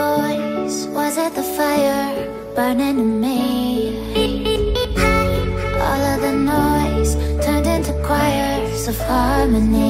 Voice? Was it the fire burning in me? All of the noise turned into choirs of harmony.